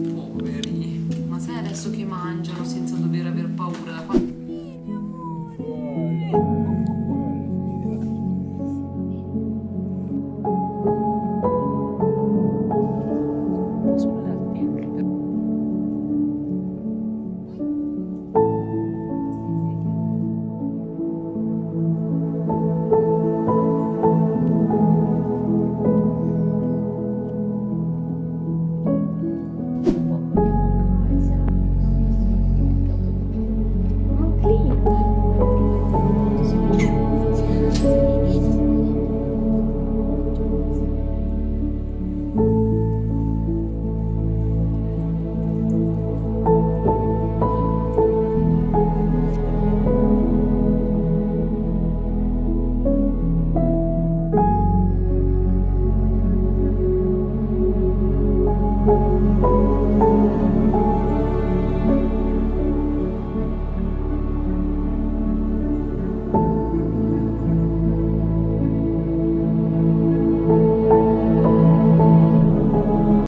Poveri, ma sai adesso che mangiano senza dover aver paura? Da qualche...